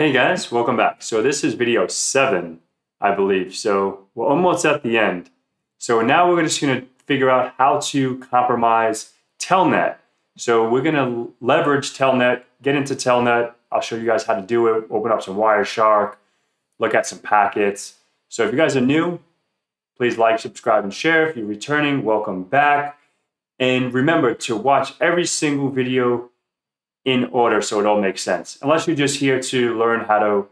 Hey guys, welcome back. So this is video seven, I believe. So we're almost at the end. So now we're just gonna figure out how to compromise Telnet. So we're gonna leverage Telnet, get into Telnet. I'll show you guys how to do it, open up some Wireshark, look at some packets. So if you guys are new, please like, subscribe, and share. If you're returning, welcome back. And remember to watch every single video in order so it all makes sense. Unless you're just here to learn how to,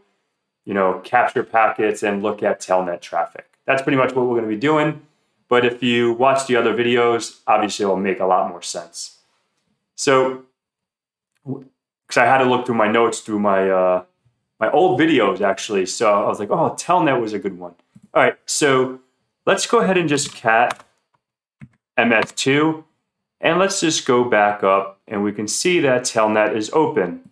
you know, capture packets and look at telnet traffic. That's pretty much what we're going to be doing. But if you watch the other videos, obviously it will make a lot more sense. So, because I had to look through my notes through my uh, my old videos actually, so I was like, oh, telnet was a good one. All right, so let's go ahead and just cat ms2 and let's just go back up and we can see that telnet is open,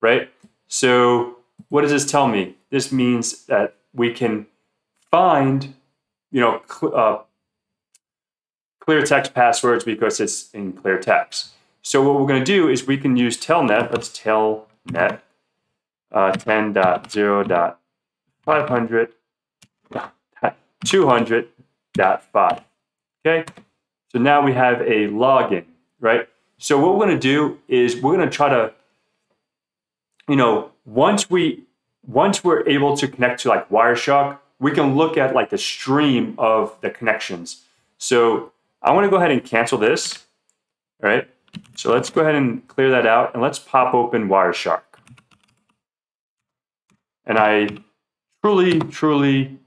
right? So what does this tell me? This means that we can find, you know, cl uh, clear text passwords because it's in clear text. So what we're going to do is we can use telnet. Let's telnet uh, 10.0.500 200.5. Okay, so now we have a login, right? So what we're going to do is we're going to try to, you know, once we once we're able to connect to like Wireshark, we can look at like the stream of the connections. So I want to go ahead and cancel this. All right. So let's go ahead and clear that out and let's pop open Wireshark. And I truly, truly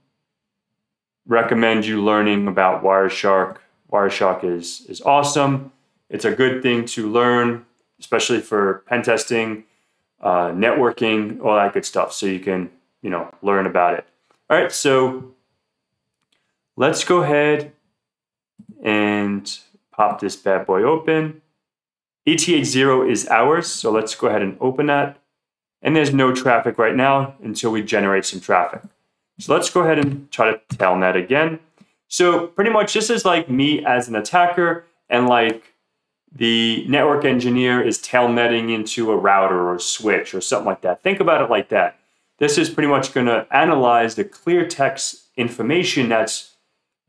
recommend you learning about Wireshark Wireshark is, is awesome. It's a good thing to learn, especially for pen testing, uh, networking, all that good stuff. So you can, you know, learn about it. All right, so let's go ahead and pop this bad boy open. ETH0 is ours, so let's go ahead and open that. And there's no traffic right now until we generate some traffic. So let's go ahead and try to telnet again. So pretty much this is like me as an attacker and like the network engineer is telnetting into a router or a switch or something like that. Think about it like that. This is pretty much going to analyze the clear text information that's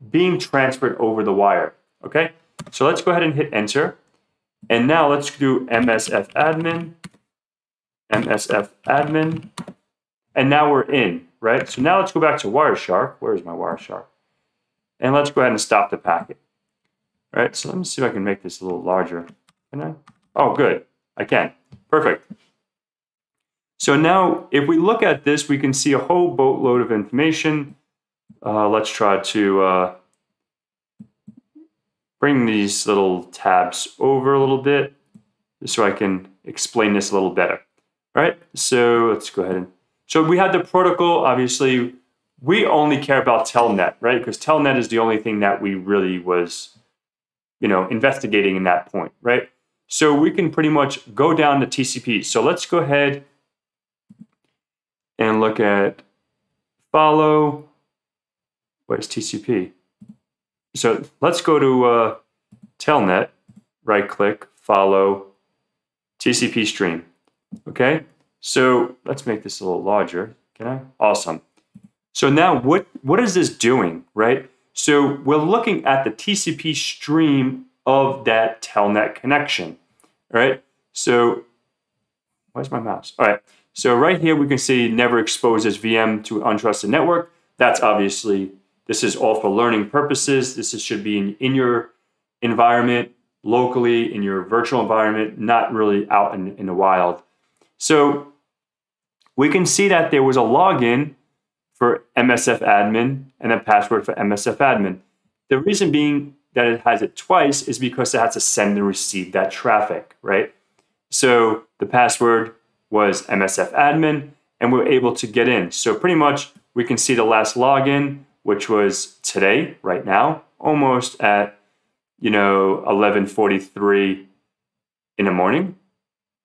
being transferred over the wire. Okay, so let's go ahead and hit enter. And now let's do MSF admin, MSF admin, and now we're in, right? So now let's go back to Wireshark. Where's my Wireshark? And let's go ahead and stop the packet. Right, so let me see if I can make this a little larger. Can I? Oh, good. I can. Perfect. So now, if we look at this, we can see a whole boatload of information. Uh, let's try to uh, bring these little tabs over a little bit so I can explain this a little better. All right, so let's go ahead and, so we had the protocol, obviously. We only care about telnet right? Because telnet is the only thing that we really was you know investigating in that point right? So we can pretty much go down to tcp so let's go ahead and look at follow. What is tcp so let's go to uh, telnet right click follow tcp stream okay so let's make this a little larger can i awesome so now what, what is this doing, right? So we're looking at the TCP stream of that telnet connection, right? So where's my mouse? All right. So right here, we can see never exposes VM to untrusted network. That's obviously, this is all for learning purposes. This is, should be in, in your environment, locally, in your virtual environment, not really out in, in the wild. So we can see that there was a login for MSF admin and a password for MSF admin. The reason being that it has it twice is because it has to send and receive that traffic, right? So the password was MSF admin and we're able to get in. So pretty much we can see the last login, which was today, right now, almost at, you know, 1143 in the morning,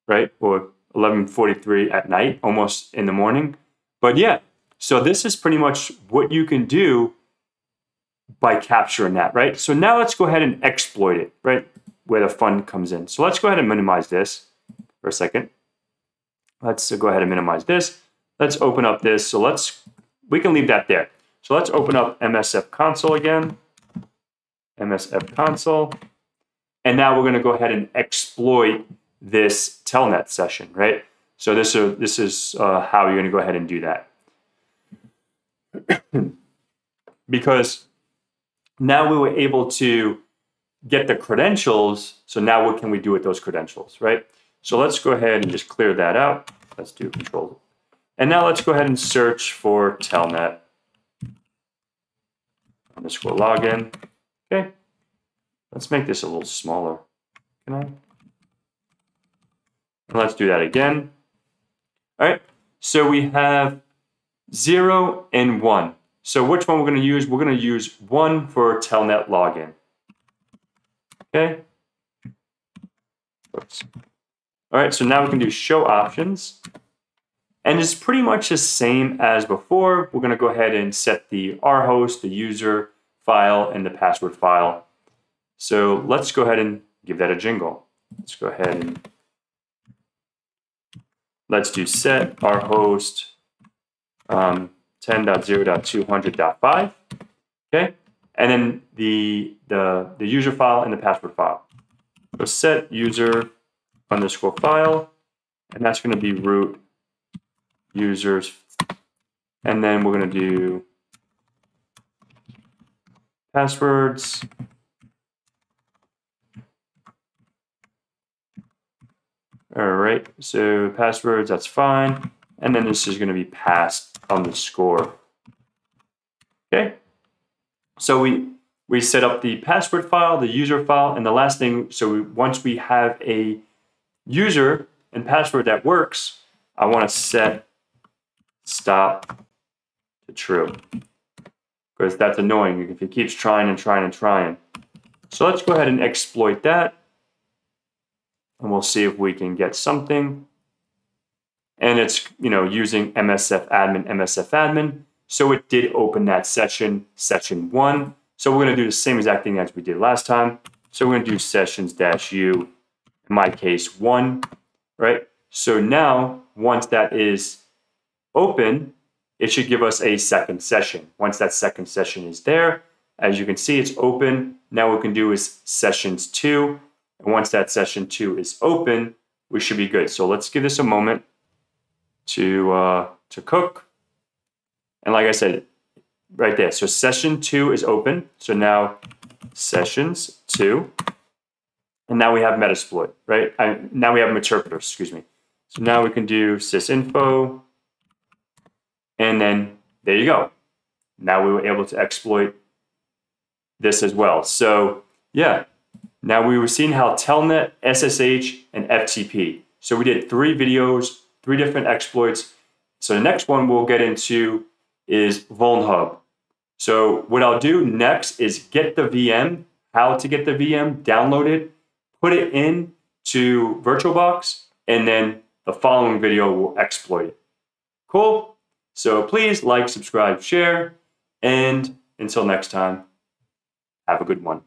right? Or 1143 at night, almost in the morning. But yeah, so this is pretty much what you can do by capturing that, right? So now let's go ahead and exploit it, right? Where the fun comes in. So let's go ahead and minimize this for a second. Let's go ahead and minimize this. Let's open up this. So let's, we can leave that there. So let's open up MSF console again. MSF console. And now we're going to go ahead and exploit this telnet session, right? So this, uh, this is uh, how you're going to go ahead and do that. because now we were able to get the credentials. So now what can we do with those credentials, right? So let's go ahead and just clear that out. Let's do control. And now let's go ahead and search for telnet underscore login. Okay. Let's make this a little smaller. Can I? And let's do that again. All right. So we have zero and one. So which one we're going to use? We're going to use one for telnet login. Okay. Oops. All right. So now we can do show options. And it's pretty much the same as before. We're going to go ahead and set the R host, the user file, and the password file. So let's go ahead and give that a jingle. Let's go ahead and let's do set our host um, 10.0.200.5. Okay. And then the, the, the user file and the password file. So set user underscore file, and that's going to be root users. And then we're going to do passwords. All right, so passwords, that's fine. And then this is going to be passed on the score. Okay, so we we set up the password file, the user file, and the last thing, so we, once we have a user and password that works, I want to set stop to true because that's annoying if it keeps trying and trying and trying. So let's go ahead and exploit that and we'll see if we can get something. And it's, you know, using MSF admin, MSF admin. So it did open that session, session one. So we're going to do the same exact thing as we did last time. So we're going to do sessions dash u, in my case, one, right? So now, once that is open, it should give us a second session. Once that second session is there, as you can see, it's open. Now what we can do is sessions two. And once that session two is open, we should be good. So let's give this a moment to, uh, to cook. And like I said, right there. So session two is open. So now sessions two. And now we have Metasploit, right? I, now we have an interpreter, excuse me. So now we can do sysinfo and then there you go. Now we were able to exploit this as well. So yeah, now we were seeing how Telnet, SSH, and FTP. So we did three videos, three different exploits. So the next one we'll get into is VulnHub. So what I'll do next is get the VM, how to get the VM, download it, put it in to VirtualBox, and then the following video will exploit it. Cool? So please like, subscribe, share, and until next time, have a good one.